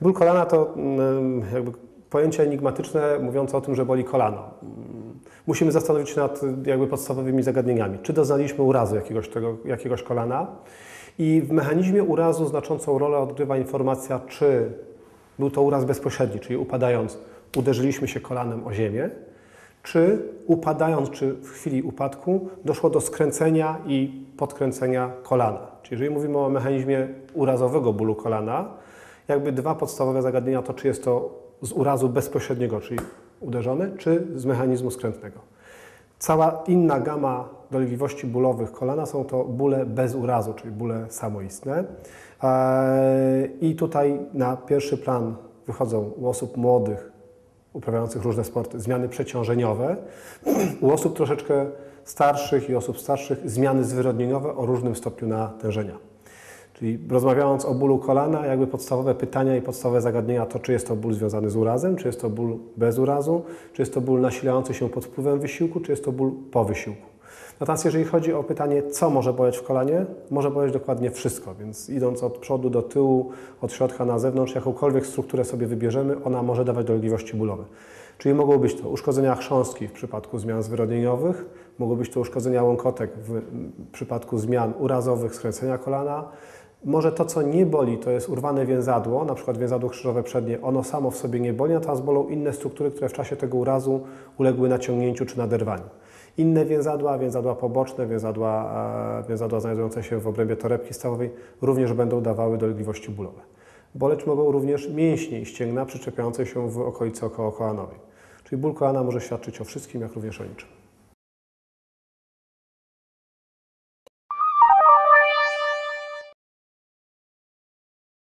Ból kolana to mm, jakby pojęcie enigmatyczne mówiące o tym, że boli kolano. Mm, Musimy zastanowić się nad jakby podstawowymi zagadnieniami. Czy doznaliśmy urazu jakiegoś, tego, jakiegoś kolana? I w mechanizmie urazu znaczącą rolę odgrywa informacja, czy był to uraz bezpośredni, czyli upadając uderzyliśmy się kolanem o ziemię, czy upadając, czy w chwili upadku doszło do skręcenia i podkręcenia kolana. Czyli jeżeli mówimy o mechanizmie urazowego bólu kolana, jakby dwa podstawowe zagadnienia to, czy jest to z urazu bezpośredniego, czyli uderzone, czy z mechanizmu skrętnego. Cała inna gama dolegliwości bólowych kolana są to bóle bez urazu, czyli bóle samoistne. Eee, I tutaj na pierwszy plan wychodzą u osób młodych, uprawiających różne sporty, zmiany przeciążeniowe. U osób troszeczkę starszych i osób starszych zmiany zwyrodnieniowe o różnym stopniu natężenia. Czyli rozmawiając o bólu kolana, jakby podstawowe pytania i podstawowe zagadnienia to, czy jest to ból związany z urazem, czy jest to ból bez urazu, czy jest to ból nasilający się pod wpływem wysiłku, czy jest to ból po wysiłku. Natomiast jeżeli chodzi o pytanie, co może boleć w kolanie, może boleć dokładnie wszystko, więc idąc od przodu do tyłu, od środka na zewnątrz, jakąkolwiek strukturę sobie wybierzemy, ona może dawać dolegliwości bólowe. Czyli mogą być to uszkodzenia chrząstki w przypadku zmian zwyrodnieniowych, mogą być to uszkodzenia łąkotek w przypadku zmian urazowych, skręcenia kolana, może to, co nie boli, to jest urwane więzadło, na przykład więzadło krzyżowe przednie, ono samo w sobie nie boli, natomiast bolą inne struktury, które w czasie tego urazu uległy naciągnięciu czy naderwaniu. Inne więzadła, więzadła poboczne, więzadła, e, więzadła znajdujące się w obrębie torebki stawowej również będą dawały dolegliwości bólowe. Boleć mogą również mięśnie i ścięgna przyczepiające się w okolicy okołokolanowej. Czyli ból kolana może świadczyć o wszystkim, jak również o niczym.